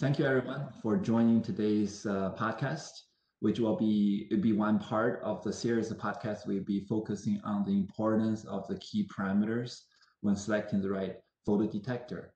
Thank you, everyone, for joining today's uh, podcast, which will be be one part of the series of podcasts. We'll be focusing on the importance of the key parameters when selecting the right photodetector.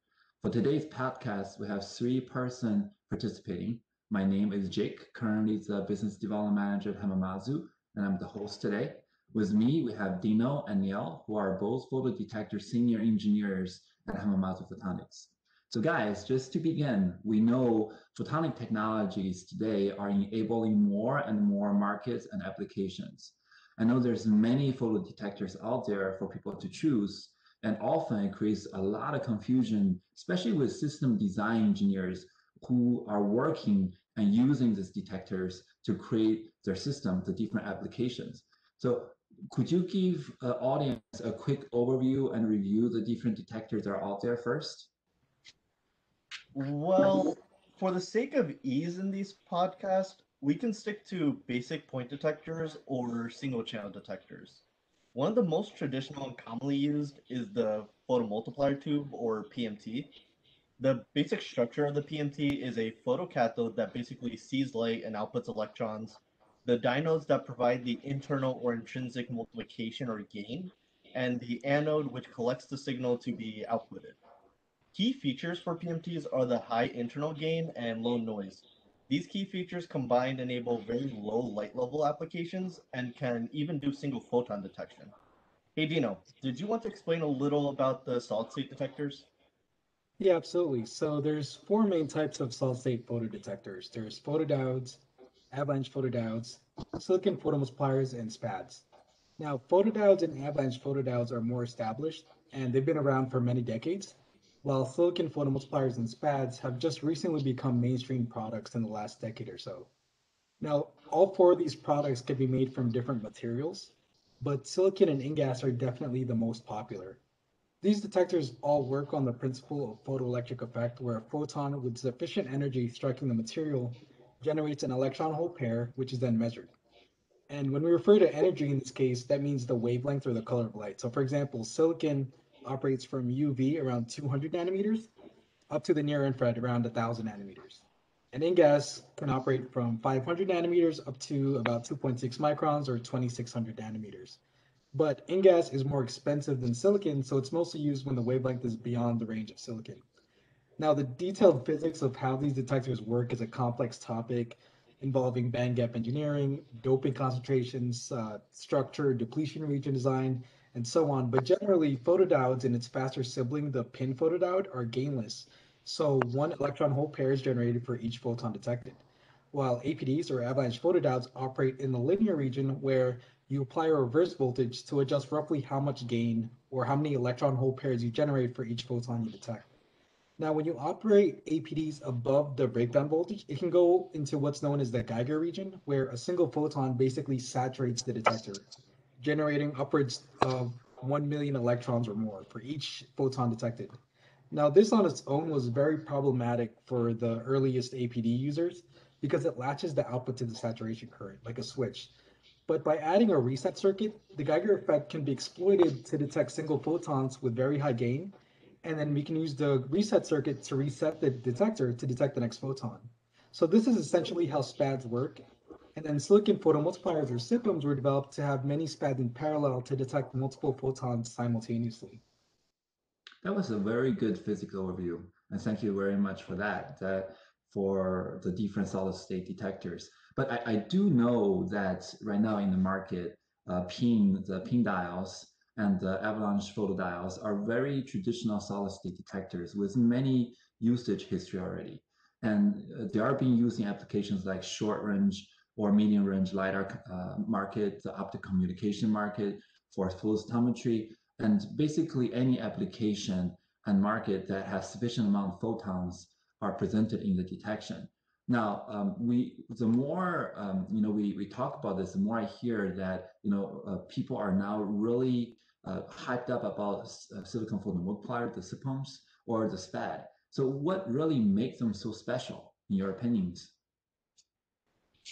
For today's podcast, we have three person participating. My name is Jake, currently the business development manager at Hamamatsu, and I'm the host today. With me, we have Dino and Neil, who are both photodetector senior engineers at Hamamatsu Photonics. So guys, just to begin, we know photonic technologies today are enabling more and more markets and applications. I know there's many photodetectors out there for people to choose, and often it creates a lot of confusion, especially with system design engineers who are working and using these detectors to create their system, the different applications. So could you give uh, audience a quick overview and review the different detectors that are out there first? Well, for the sake of ease in these podcasts, we can stick to basic point detectors or single channel detectors. One of the most traditional and commonly used is the photomultiplier tube or PMT. The basic structure of the PMT is a photocathode that basically sees light and outputs electrons, the dynodes that provide the internal or intrinsic multiplication or gain, and the anode which collects the signal to be outputted. Key features for PMTs are the high internal gain and low noise. These key features combined enable very low light level applications and can even do single photon detection. Hey Dino, did you want to explain a little about the solid state detectors? Yeah, absolutely. So there's four main types of solid state photodetectors. There's photodiodes, avalanche photodiodes, silicon photomultipliers, and SPADs. Now, photodiodes and avalanche photodiodes are more established, and they've been around for many decades while silicon photomultipliers and SPADs have just recently become mainstream products in the last decade or so. Now, all four of these products can be made from different materials, but silicon and InGaAs are definitely the most popular. These detectors all work on the principle of photoelectric effect, where a photon with sufficient energy striking the material generates an electron hole pair, which is then measured. And when we refer to energy in this case, that means the wavelength or the color of light. So for example, silicon operates from UV around 200 nanometers up to the near infrared around 1000 nanometers. And InGaAs can operate from 500 nanometers up to about 2.6 microns or 2600 nanometers. But InGaAs is more expensive than silicon, so it's mostly used when the wavelength is beyond the range of silicon. Now, the detailed physics of how these detectors work is a complex topic involving band gap engineering, doping concentrations, uh, structure, depletion region design, and so on. But generally, photodiodes and its faster sibling, the pin photodiode, are gainless. So one electron hole pair is generated for each photon detected. While APDs or avalanche photodiodes operate in the linear region where you apply a reverse voltage to adjust roughly how much gain or how many electron hole pairs you generate for each photon you detect. Now, when you operate APDs above the breakdown voltage, it can go into what's known as the Geiger region, where a single photon basically saturates the detector generating upwards of 1 million electrons or more for each photon detected. Now, this on its own was very problematic for the earliest APD users because it latches the output to the saturation current, like a switch. But by adding a reset circuit, the Geiger effect can be exploited to detect single photons with very high gain, and then we can use the reset circuit to reset the detector to detect the next photon. So this is essentially how SPADs work, and then silicon photomultipliers or SiPMs were developed to have many SPADs in parallel to detect multiple photons simultaneously. That was a very good physical overview. And thank you very much for that, that for the different solid state detectors. But I, I do know that right now in the market, uh, PIN, the PIN diodes and the avalanche photodiodes are very traditional solid state detectors with many usage history already. And uh, they are being used in applications like short range or medium range LiDAR uh, market, the optical communication market for fluorescitometry, and basically any application and market that has sufficient amount of photons are presented in the detection. Now, um, we the more um, you know we we talk about this, the more I hear that you know uh, people are now really uh, hyped up about uh, silicon photomultiplier, the SiPMs, or the SPAD. So, what really makes them so special, in your opinions?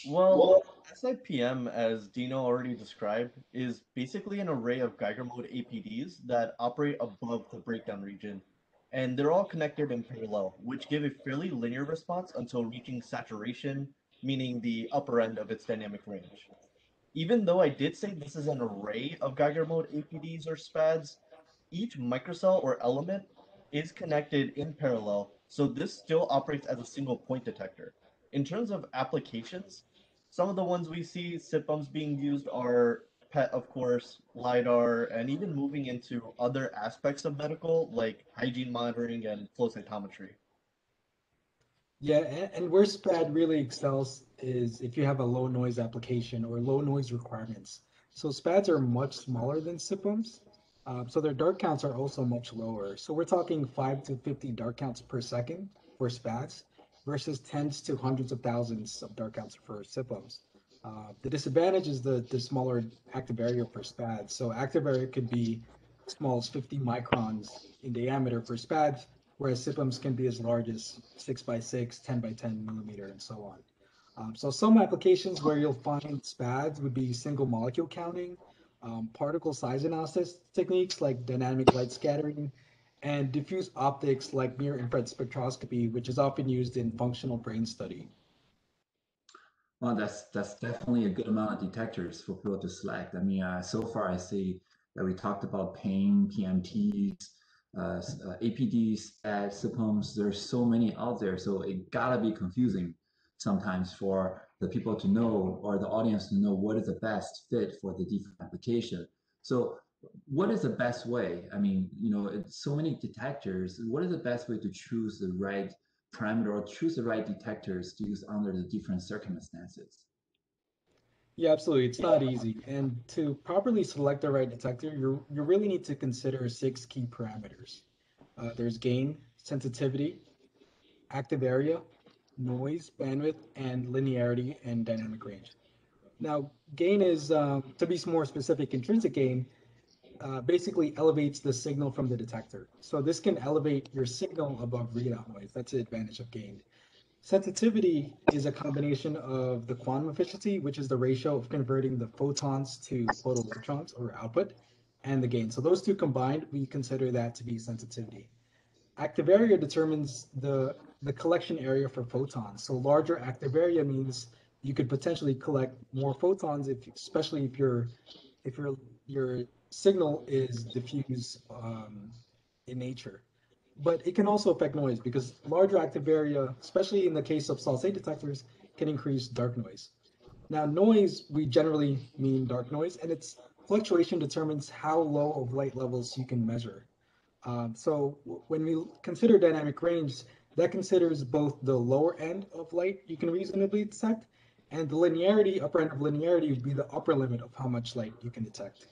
Well, SIPM, as Dino already described, is basically an array of Geiger mode APDs that operate above the breakdown region. and they're all connected in parallel, which give a fairly linear response until reaching saturation, meaning the upper end of its dynamic range. Even though I did say this is an array of Geiger mode APDs or SPADs, each microcell or element is connected in parallel, so this still operates as a single point detector. In terms of applications, some of the ones we see SIPMs being used are PET, of course, LiDAR, and even moving into other aspects of medical like hygiene monitoring and flow cytometry. Yeah, and, where SPAD really excels is if you have a low noise application or low noise requirements. So SPADs are much smaller than SIPMs, uh, so their dark counts are also much lower. So we're talking 5 to 50 dark counts per second for SPADs versus tens to hundreds of thousands of dark counts for SIPMs. Uh, the disadvantage is the, the smaller active area for SPADs. So active area could be as small as 50 microns in diameter for SPADs, whereas SIPMs can be as large as 6 by 6, 10 by 10 millimeter, and so on. Um, so some applications where you'll find SPADs would be single molecule counting, um, particle size analysis techniques like dynamic light scattering, and diffuse optics like near infrared spectroscopy, which is often used in functional brain study. Well, that's that's definitely a good amount of detectors for people to select. I mean, uh, so far I see that we talked about PIN, PMTs, uh, uh, APDs, SIPMs. There's so many out there, so it gotta be confusing sometimes for the people to know or the audience to know what is the best fit for the different application. So what is the best way? I mean, you know, so many detectors. What is the best way to choose the right parameter or choose the right detectors to use under the different circumstances? Yeah, absolutely. It's not easy. And to properly select the right detector, you you really need to consider six key parameters. Uh, there's gain, sensitivity, active area, noise, bandwidth, and linearity and dynamic range. Now, gain is, um, to be more specific, intrinsic gain uh, basically elevates the signal from the detector. So this can elevate your signal above readout noise. That's the advantage of gain. Sensitivity is a combination of the quantum efficiency, which is the ratio of converting the photons to photoelectrons or output, and the gain. So those two combined, we consider that to be sensitivity. Active area determines the, the collection area for photons. So larger active area means you could potentially collect more photons, if, especially if your if your your signal is diffuse um, in nature. But it can also affect noise because larger active area, especially in the case of solid state detectors, can increase dark noise. Now, noise, we generally mean dark noise, and its fluctuation determines how low of light levels you can measure. Um, so when we consider dynamic range, that considers both the lower end of light you can reasonably detect, and the linearity, upper end of linearity would be the upper limit of how much light you can detect.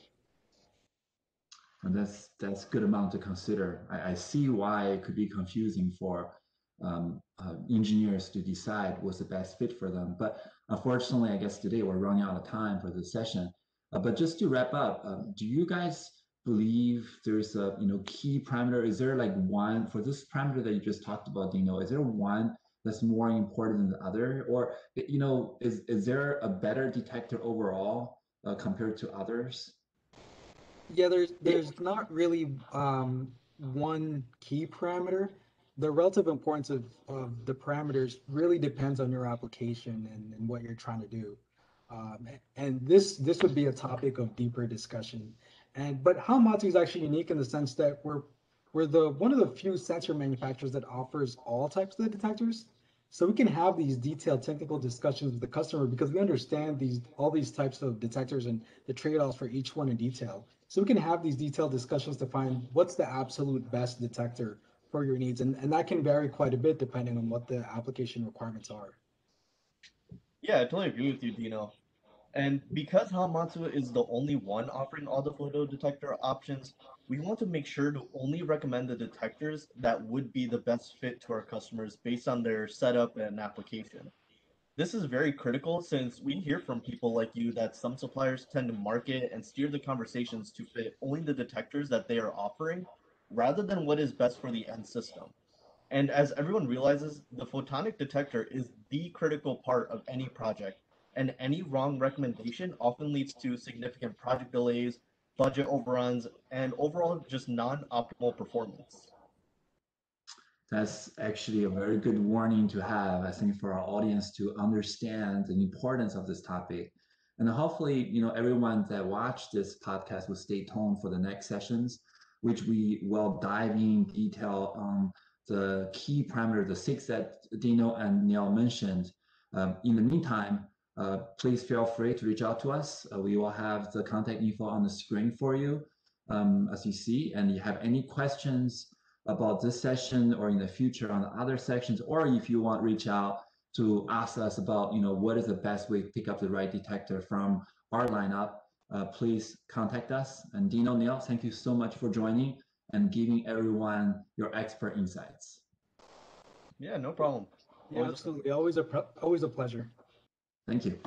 And that's that's good amount to consider. I, I see why it could be confusing for um, uh, engineers to decide what's the best fit for them. But unfortunately, I guess today we're running out of time for this session. Uh, but just to wrap up, um, do you guys believe there's a you know key parameter? Is there like one for this parameter that you just talked about? You know, is there one that's more important than the other, or you know, is is there a better detector overall uh, compared to others? Yeah, there's there's not really um, one key parameter. The relative importance of, of the parameters really depends on your application and, and what you're trying to do. Um, and this this would be a topic of deeper discussion. And but Hamamatsu is actually unique in the sense that we're we're the one of the few sensor manufacturers that offers all types of detectors. So we can have these detailed technical discussions with the customer because we understand these all these types of detectors and the trade-offs for each one in detail. So we can have these detailed discussions to find what's the absolute best detector for your needs. And, and that can vary quite a bit depending on what the application requirements are. Yeah, I totally agree with you, Dino. And because Hamamatsu is the only one offering all the photo detector options, we want to make sure to only recommend the detectors that would be the best fit to our customers based on their setup and application. This is very critical since we hear from people like you that some suppliers tend to market and steer the conversations to fit only the detectors that they are offering rather than what is best for the end system. And as everyone realizes, the photonic detector is the critical part of any project, and any wrong recommendation often leads to significant project delays, budget overruns, and overall just non optimal performance. That's actually a very good warning to have, I think, for our audience to understand the importance of this topic. And hopefully, you know, everyone that watched this podcast will stay tuned for the next sessions, which we will dive in detail on the key parameter, the six that Dino and Neil mentioned. Um, in the meantime, uh, please feel free to reach out to us. Uh, we will have the contact info on the screen for you um, as you see. And you have any questions about this session or in the future on the other sections, or if you want reach out to ask us about, you know, what is the best way to pick up the right detector from our lineup, uh, please contact us. And Dino, Neil, thank you so much for joining and giving everyone your expert insights. Yeah, no problem. Yeah, absolutely. Always a always a pleasure. Thank you.